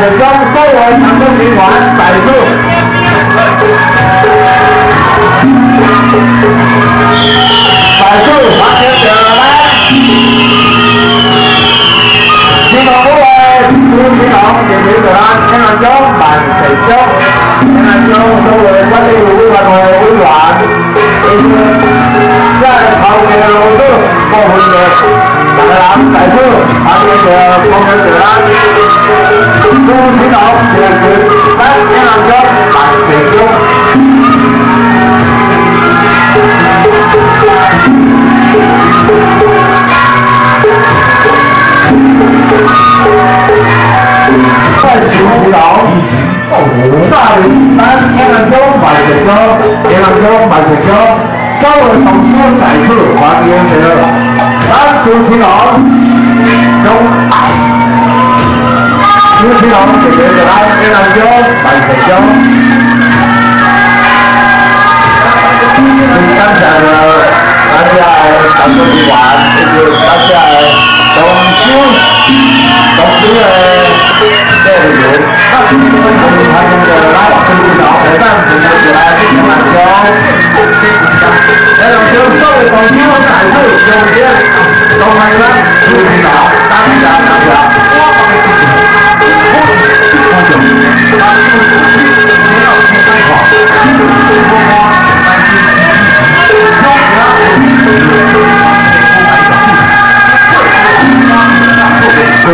để cho câu hỏi sản phẩm điện hóa tại phương tại phương phát hiện trở lại chỉ có câu hỏi phương chỉ có về điều trở lại nên là chốt bạn thầy chốt nên là chốt câu hỏi quá đi của bạn hồi hỗn loạn. Ra thầu nghề đầu tư mô hình đẹp. Bạn làm tại phương phát hiện trở không nên trở lại chuyển động thì là chuyển test cái làm cho bạn chuyển xuống chuyển động Sorry, test cái làm cho bạn chuyển xuống cái làm cho bạn chuyển xuống sau rồi tổng chú sĩ động thì để cho ai cái làm cho bài thầy cho thì các nhà các nhà tập trung đi quản thì được các nhà đồng chú đồng chú là để được được các chú có cùng hai nhân giờ lại từ từ đó để ta cùng nhau rồi, lại cái làm cho để làm cho sau này chú không phải thôi đầu tiên còn hay lắm chú sĩ động tăng giá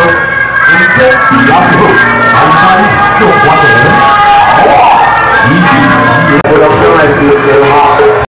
中，今天李阳会，南山又还回。